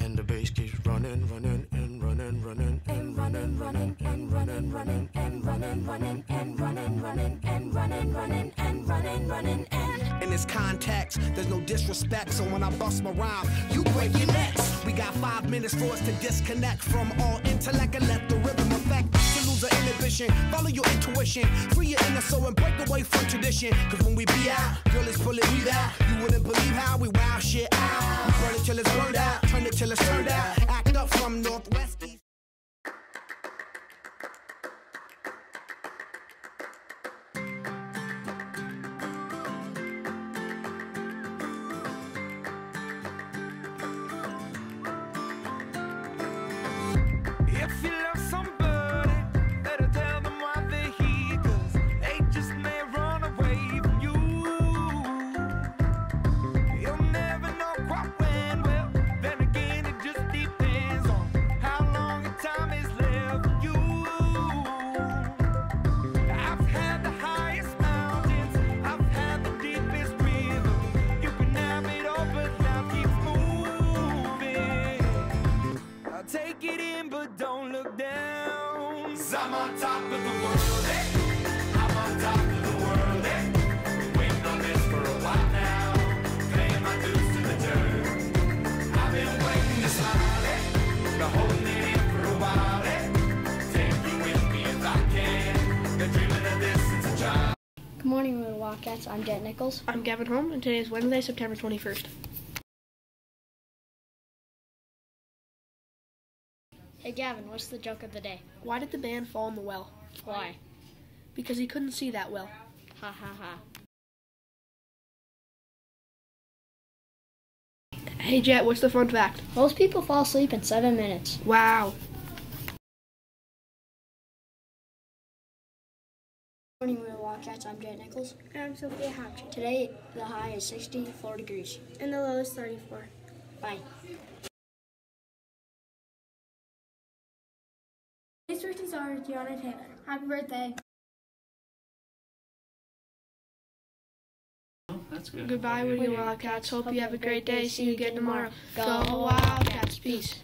and the bass keeps running, running, and running, running, and running, running, and running, running, and running, running, and running, running, and running, running, and running, running, and. In this context, there's no disrespect, so when I bust my rhyme, you break your necks. We got five minutes for us to disconnect from all intellect and let the rhythm affect. Lose the inhibition, follow your intuition, free your inner soul and break away from tradition. Cause when we be out, girl, it's pulling me out. northwest. Take it in, but don't look down. i I'm on top of the world, eh? I'm on top of the world, eh? Waiting on this for a while now. Paying my dues to the dirt. I've been waiting to smile, eh? Been holding it in for a while, eh? Take you with me if I can. Been dreaming of this since a child. Good morning, Little Wildcats. I'm Jet Nichols. I'm Gavin Holm, and today is Wednesday, September 21st. Hey, Gavin, what's the joke of the day? Why did the man fall in the well? Why? Because he couldn't see that well. Ha ha ha. Hey Jet, what's the fun fact? Most people fall asleep in seven minutes. Wow. Good morning, Little Wildcats. I'm Jet Nichols. And I'm Sophia Hodge, Today, the high is 64 degrees. and the low is 34. Bye. Birthday star is Gianna Taylor. Happy birthday. Goodbye, Whittier Wildcats. Hope you have a great day. See you again tomorrow. Go Wildcats. Peace.